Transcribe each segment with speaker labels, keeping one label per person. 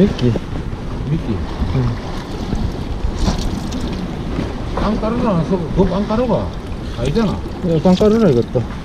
Speaker 1: 미끼.
Speaker 2: 미끼.
Speaker 1: 응.
Speaker 2: 빵가루는 안 쓰고, 그 빵가루가 아니잖아.
Speaker 1: 야, 빵가루라 이것도.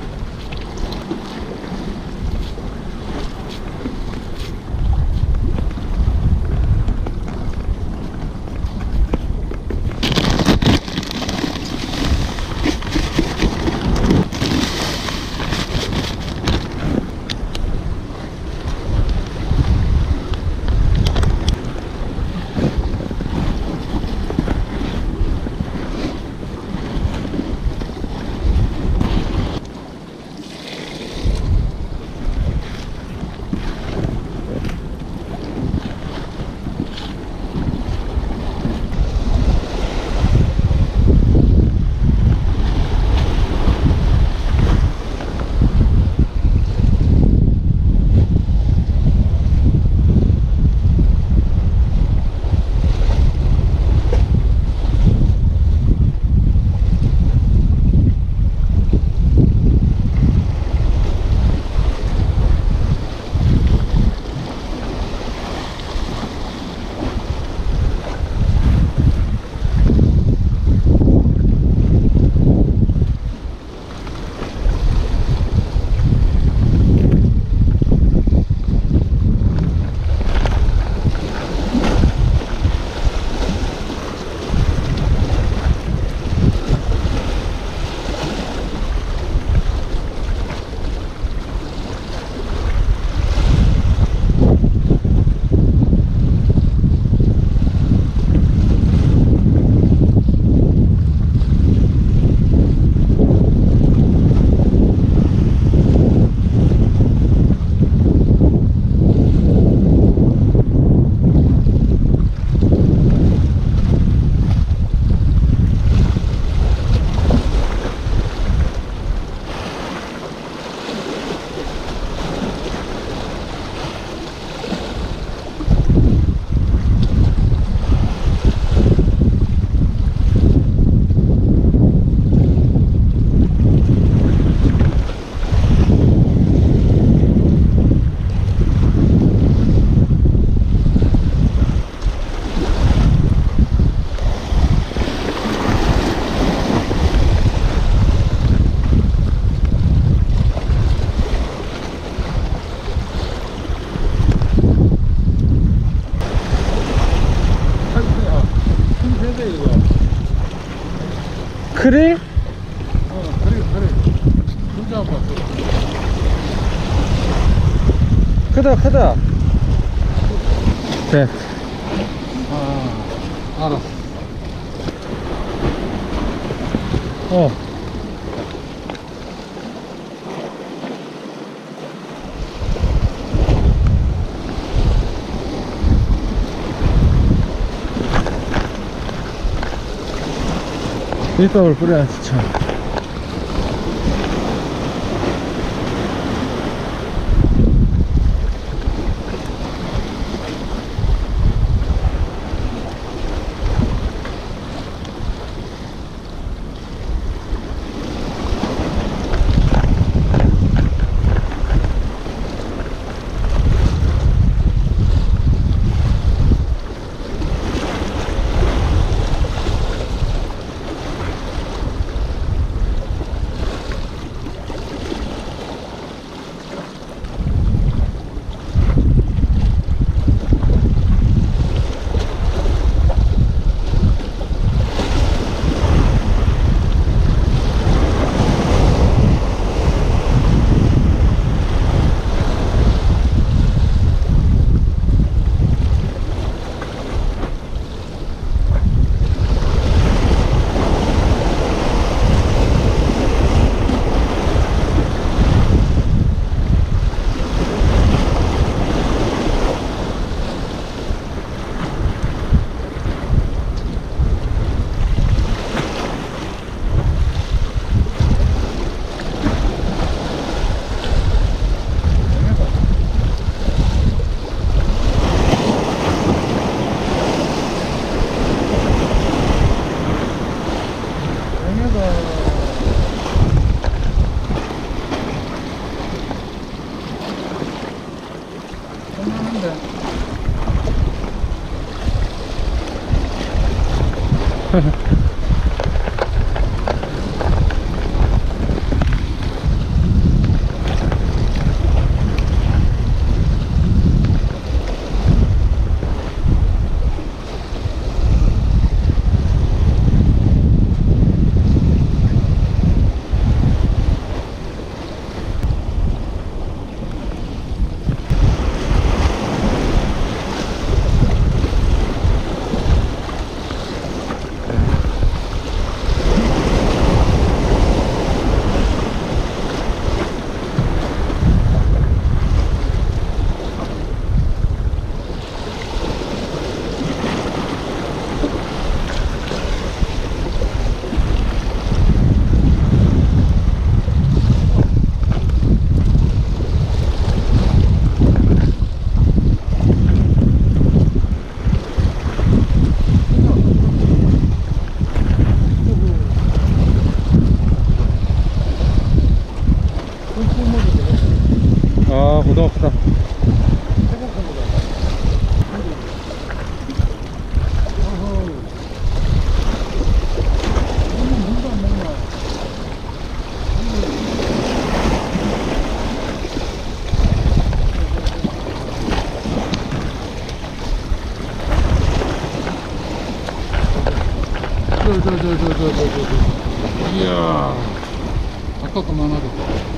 Speaker 1: 크릴?
Speaker 2: 어, 그래, 그래. 안 봤어.
Speaker 1: 크다, 크다. 네.
Speaker 2: 아, 알았어.
Speaker 1: 어. 밀가루를 뿌려야지, 참.
Speaker 2: 저저저 저 저 저 저. 이야. 아까 그만하다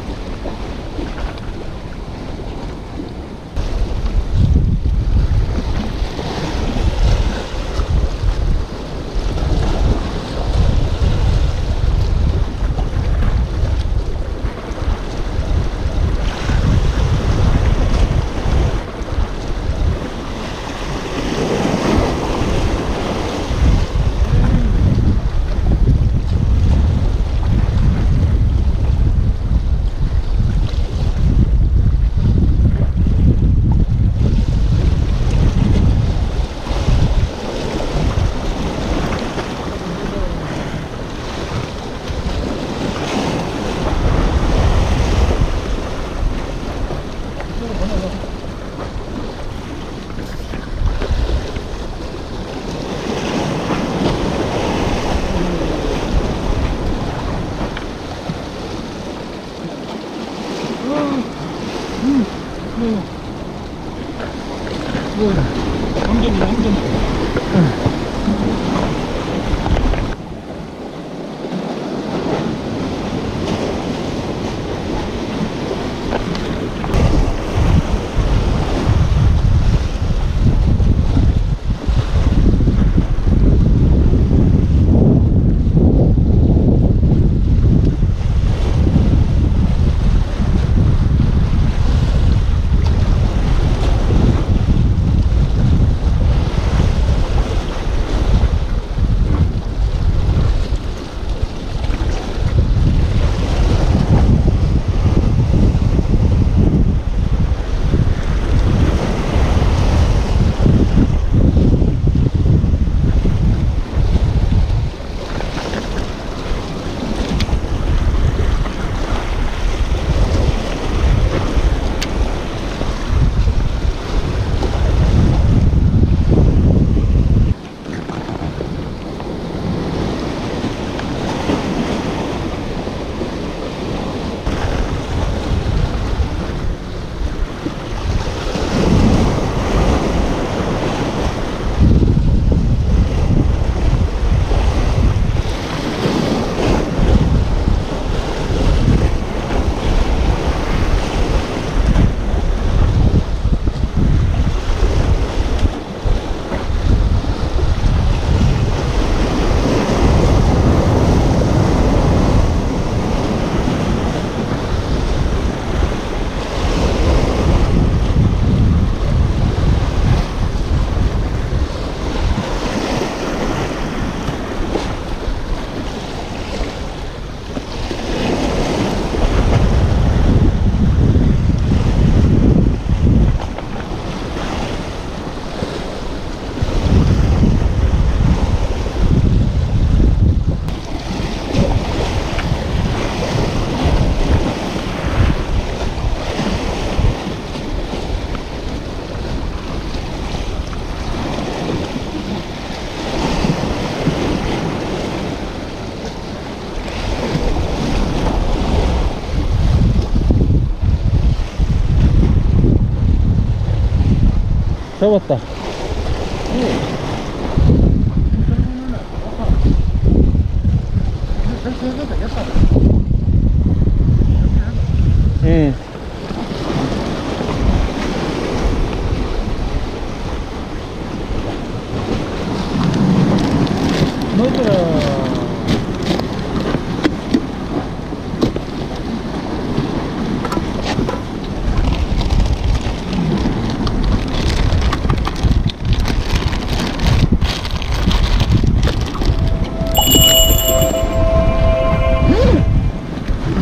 Speaker 2: どう
Speaker 1: った、うん。